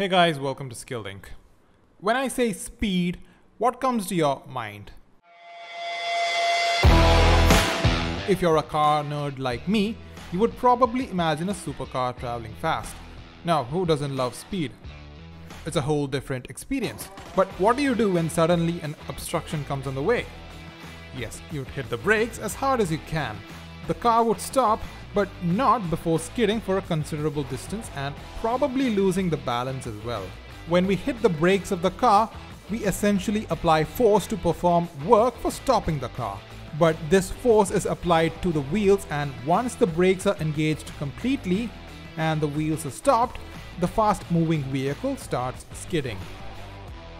Hey guys, welcome to Skill-Lync. When I say speed, what comes to your mind? If you're a car nerd like me, you would probably imagine a supercar traveling fast. Now, who doesn't love speed? It's a whole different experience. But what do you do when suddenly an obstruction comes on the way? Yes, you'd hit the brakes as hard as you can. The car would stop, but not before skidding for a considerable distance and probably losing the balance as well. When we hit the brakes of the car, we essentially apply force to perform work for stopping the car. But this force is applied to the wheels and once the brakes are engaged completely and the wheels are stopped, the fast moving vehicle starts skidding.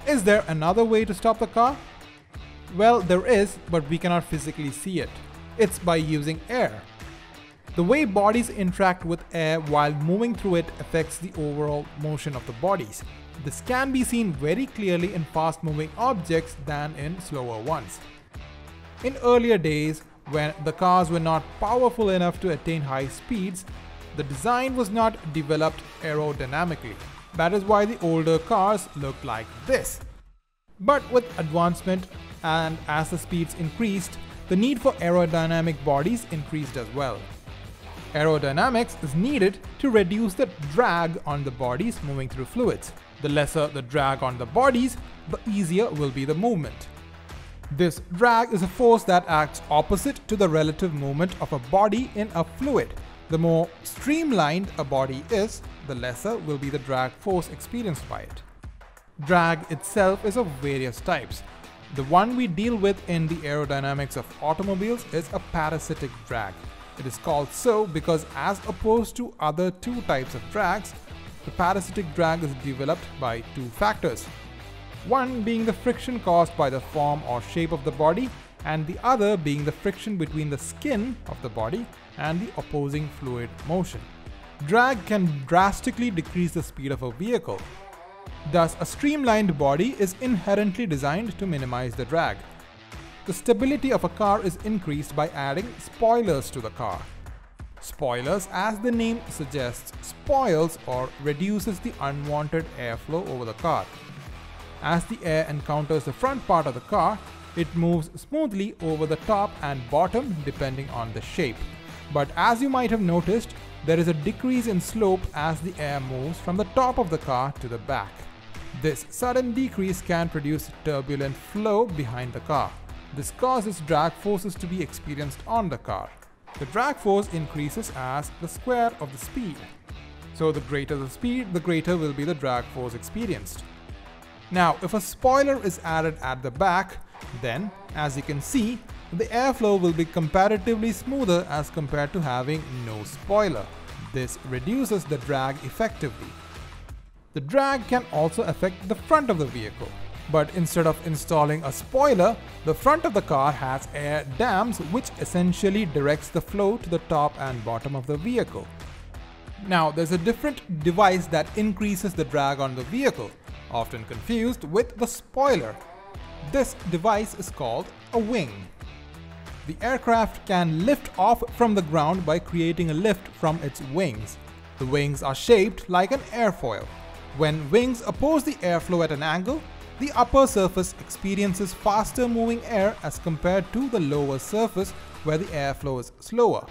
Is there another way to stop the car? Well, there is, but we cannot physically see it. It's by using air. The way bodies interact with air while moving through it affects the overall motion of the bodies. This can be seen very clearly in fast moving objects than in slower ones. In earlier days, when the cars were not powerful enough to attain high speeds, the design was not developed aerodynamically. That is why the older cars looked like this. But with advancement and as the speeds increased, the need for aerodynamic bodies increased as well. Aerodynamics is needed to reduce the drag on the bodies moving through fluids. The lesser the drag on the bodies, the easier will be the movement. This drag is a force that acts opposite to the relative movement of a body in a fluid. The more streamlined a body is, the lesser will be the drag force experienced by it. Drag itself is of various types. The one we deal with in the aerodynamics of automobiles is a parasitic drag. It is called so because as opposed to other two types of drags, the parasitic drag is developed by two factors. One being the friction caused by the form or shape of the body and the other being the friction between the skin of the body and the opposing fluid motion. Drag can drastically decrease the speed of a vehicle. Thus, a streamlined body is inherently designed to minimize the drag. The stability of a car is increased by adding spoilers to the car. Spoilers, as the name suggests, spoils or reduces the unwanted airflow over the car. As the air encounters the front part of the car, it moves smoothly over the top and bottom depending on the shape. But as you might have noticed, there is a decrease in slope as the air moves from the top of the car to the back. This sudden decrease can produce turbulent flow behind the car. This causes drag forces to be experienced on the car. The drag force increases as the square of the speed. So the greater the speed, the greater will be the drag force experienced. Now, if a spoiler is added at the back, then, as you can see, the airflow will be comparatively smoother as compared to having no spoiler. This reduces the drag effectively. The drag can also affect the front of the vehicle. But instead of installing a spoiler, the front of the car has air dams which essentially directs the flow to the top and bottom of the vehicle. Now there's a different device that increases the drag on the vehicle, often confused with the spoiler. This device is called a wing. The aircraft can lift off from the ground by creating a lift from its wings. The wings are shaped like an airfoil. When wings oppose the airflow at an angle, the upper surface experiences faster moving air as compared to the lower surface where the airflow is slower.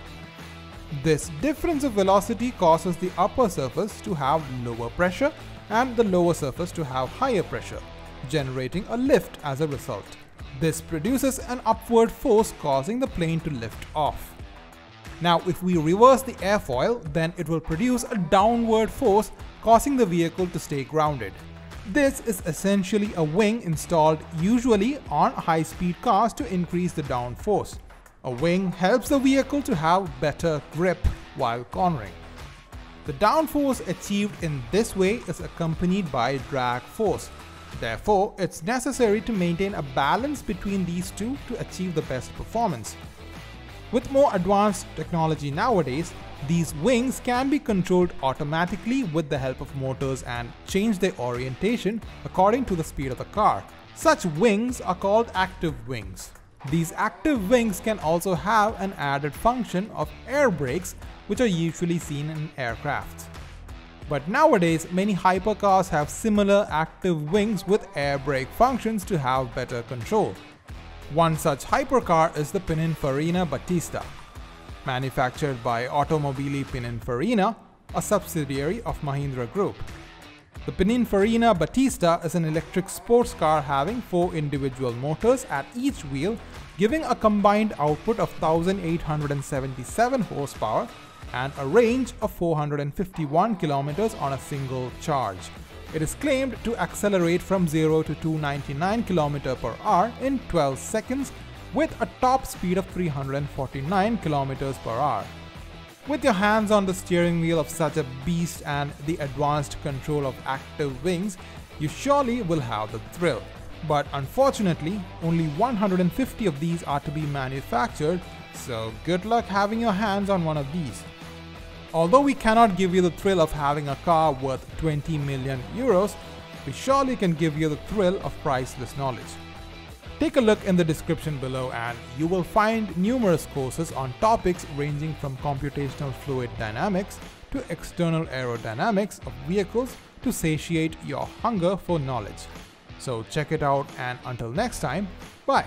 This difference of velocity causes the upper surface to have lower pressure and the lower surface to have higher pressure, generating a lift as a result. This produces an upward force causing the plane to lift off. Now if we reverse the airfoil, then it will produce a downward force causing the vehicle to stay grounded. This is essentially a wing installed usually on high-speed cars to increase the downforce. A wing helps the vehicle to have better grip while cornering. The downforce achieved in this way is accompanied by drag force. Therefore, it's necessary to maintain a balance between these two to achieve the best performance. With more advanced technology nowadays, these wings can be controlled automatically with the help of motors and change their orientation according to the speed of the car. Such wings are called active wings. These active wings can also have an added function of air brakes which are usually seen in aircraft. But nowadays, many hypercars have similar active wings with air brake functions to have better control. One such hypercar is the Pininfarina Battista. Manufactured by Automobili Pininfarina, a subsidiary of Mahindra Group. The Pininfarina Battista is an electric sports car having four individual motors at each wheel, giving a combined output of 1877 horsepower and a range of 451 kilometers on a single charge. It is claimed to accelerate from 0 to 299 km per hour in 12 seconds with a top speed of 349 km per hour. With your hands on the steering wheel of such a beast and the advanced control of active wings, you surely will have the thrill. But unfortunately, only 150 of these are to be manufactured, so good luck having your hands on one of these. Although we cannot give you the thrill of having a car worth 20 million euros, we surely can give you the thrill of priceless knowledge. Take a look in the description below and you will find numerous courses on topics ranging from computational fluid dynamics to external aerodynamics of vehicles to satiate your hunger for knowledge. So check it out and until next time, bye.